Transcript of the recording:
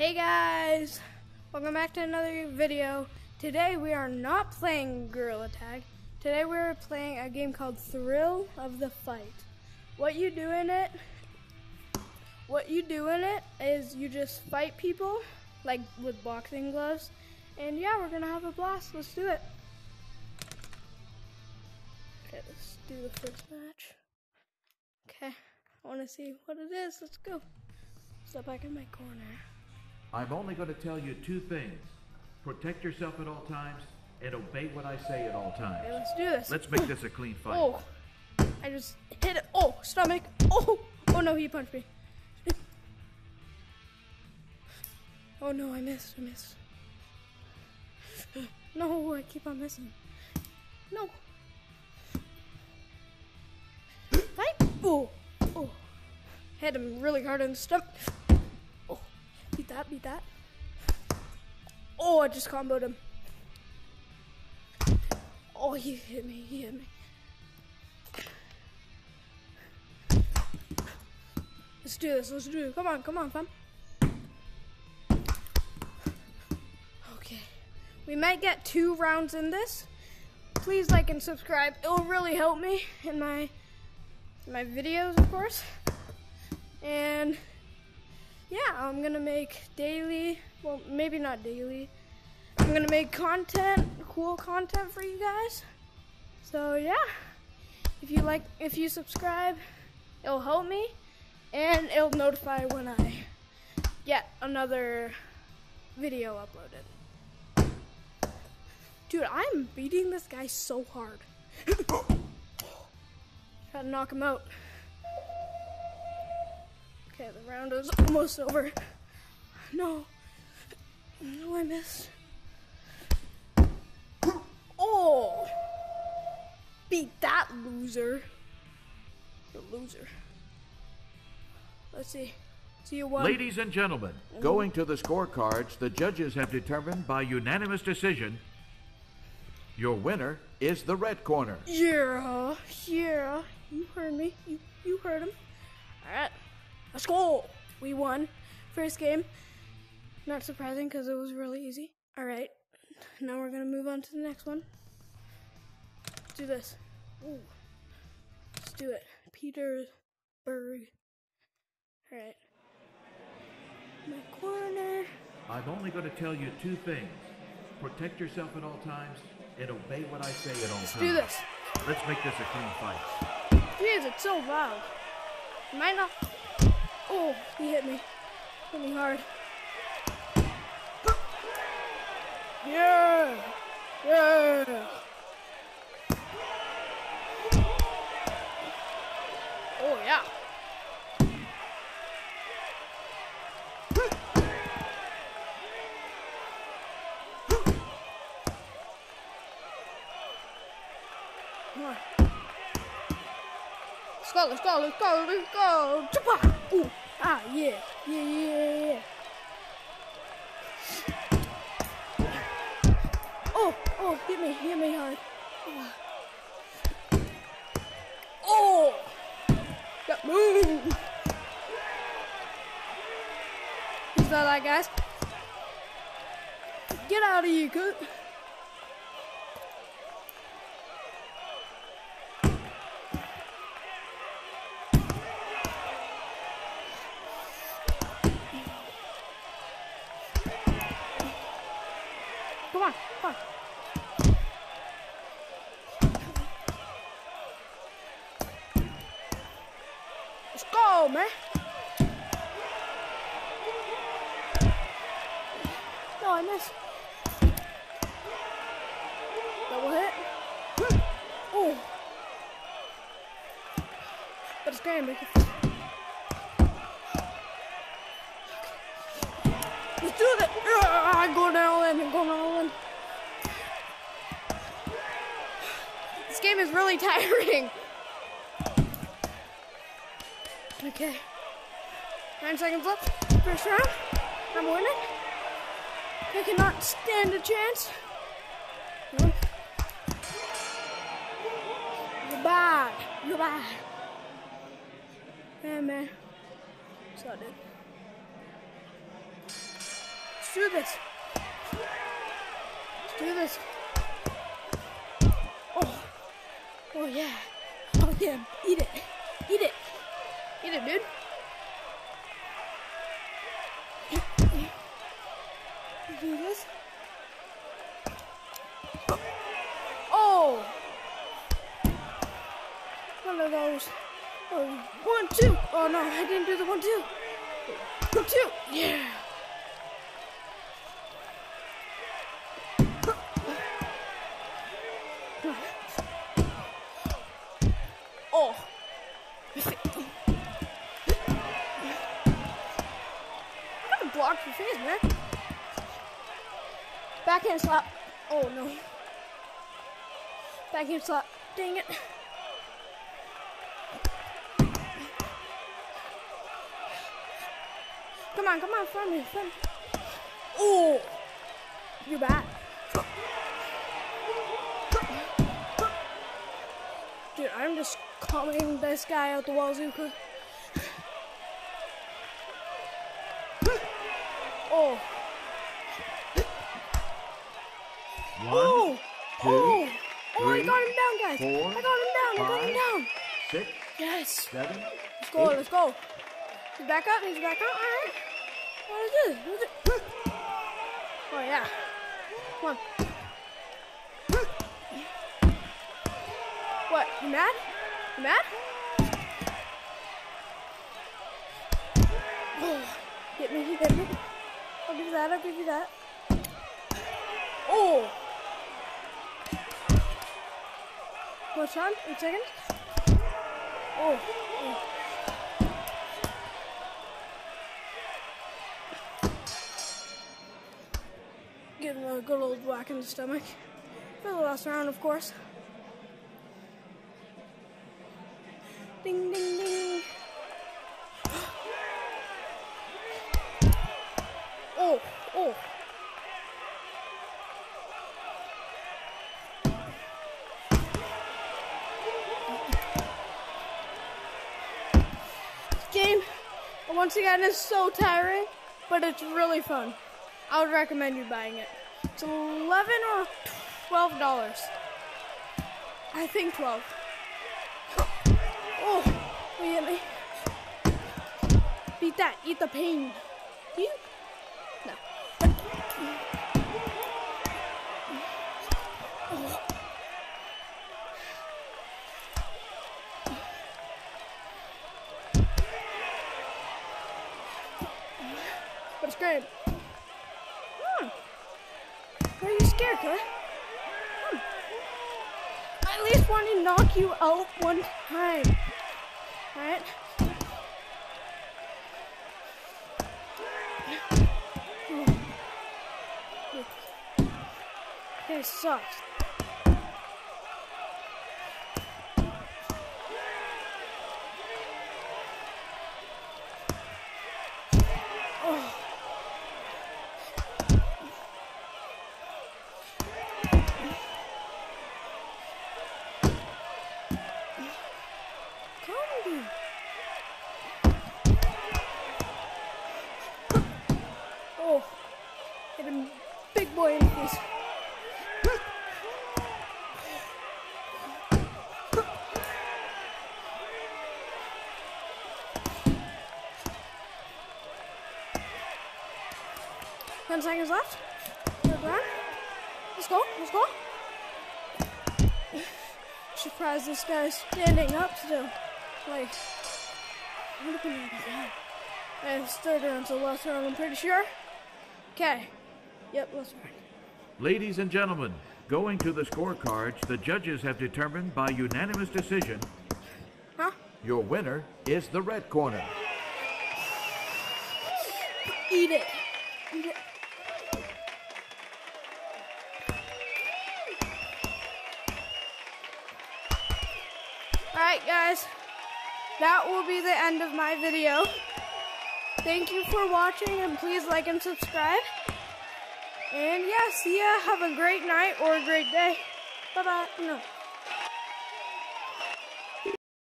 Hey guys! Welcome back to another video. Today we are not playing Gorilla Tag. Today we're playing a game called Thrill of the Fight. What you do in it, what you do in it is you just fight people, like with boxing gloves. And yeah, we're gonna have a blast. Let's do it. Okay, let's do the first match. Okay, I wanna see what it is. Let's go. Step back in my corner. I'm only going to tell you two things. Protect yourself at all times and obey what I say at all times. Okay, let's do this. Let's make this a clean fight. Oh, I just hit it. Oh, stomach. Oh, oh no, he punched me. oh no, I missed. I missed. No, I keep on missing. No. Fight. Oh, oh. Hit him really hard in the stomach. That, beat that. Oh, I just comboed him. Oh, he hit me, he hit me. Let's do this, let's do it. Come on, come on, fam. Okay. We might get two rounds in this. Please like and subscribe. It will really help me in my in my videos, of course. And yeah, I'm gonna make daily, well, maybe not daily. I'm gonna make content, cool content for you guys. So yeah, if you like, if you subscribe, it'll help me, and it'll notify when I get another video uploaded. Dude, I'm beating this guy so hard. Gotta knock him out. Okay, the round is almost over. No. No, I missed. Oh! Beat that loser. The loser. Let's see. See you one. Ladies and gentlemen, going to the scorecards, the judges have determined by unanimous decision your winner is the red corner. Yeah, yeah. You heard me. You, you heard him. All right. Let's go. We won. First game. Not surprising because it was really easy. All right. Now we're going to move on to the next one. Let's do this. Ooh. Let's do it. Petersburg. All right. My corner. I'm only going to tell you two things. Protect yourself at all times and obey what I say at all Let's times. do this. Let's make this a clean fight. Jeez, it's so loud. Might not. Oh, he hit me. Hit me hard. Yeah! Yeah! Oh, yeah. Come on. Let's go, let's go, let's go, let's go. Chapa! Ooh, ah, yeah, yeah, yeah, yeah. Oh, oh, hit me, hit me hard. Oh! Got move! You saw that, guys? Get out of here, coot. Come on, come on. Let's go, man. No, I missed. Double hit. Oh. But it's game, baby. Let's do it. Ah, go down and go down. This game is really tiring. Okay. Nine seconds left. First round. I'm winning. I cannot stand a chance. Bad. You're. Yeah, man. So I did. Let's do this. Let's do this. Oh yeah. Oh yeah. Eat it. Eat it. Eat it, dude. Do this. Oh. One of those. Oh, one, two. Oh no, I didn't do the one, two. One, two. Yeah. Backhand slap. Oh no. Backhand slap. Dang it. Come on, come on, front me, me. Oh, you're back. Dude, I'm just calling this guy out the wazooka. Oh, oh, two, oh, oh! I three, got him down, guys. four, I got him down. I got him down. six, Yes. seven, Let's go. eight. Let's go. He's back up. He's back up. All right. What is this? What is it? Oh yeah. Come on. What? You mad? You mad? Oh, hit me. Hit me. I'll give you that. I'll give you that. Oh. What's on? Eight seconds. Oh. oh. A good old whack in the stomach. For the last round, of course. Ding, ding. Oh, oh. This game, once again, is so tiring, but it's really fun. I would recommend you buying it. It's eleven or twelve dollars. I think twelve. Oh, really? Beat that. Eat the pain. Do you? No. But it's great. Hmm. Scared, huh? Hmm. I at least want to knock you out one time. Alright? Okay, sucks. Oh. Come Oh, big boy in the face. Ten seconds left. Let's go. Let's go. Surprised this guy's standing up still. Like, I'm looking at his head. And third round, so last round, I'm pretty sure. Okay. Yep. Ladies and gentlemen, going to the scorecards, the judges have determined by unanimous decision Huh? your winner is the red corner. Eat it. Eat it. Alright, guys. That will be the end of my video. Thank you for watching, and please like and subscribe. And yeah, see ya. Have a great night or a great day. Bye bye. No.